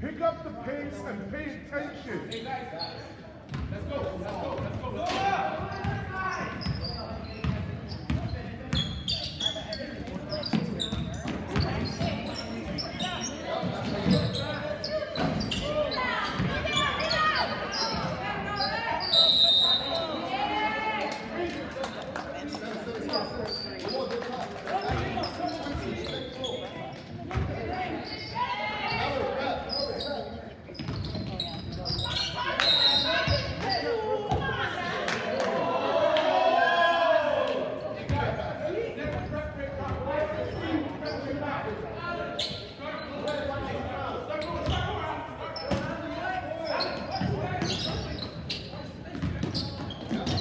Pick up the pace and pay attention. Hey guys, let's go, let's go,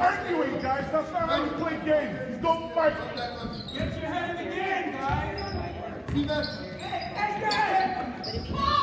arguing, guys. That's not how you play games. You don't fight. Get your head in the game, guys. Hey, hey, guys.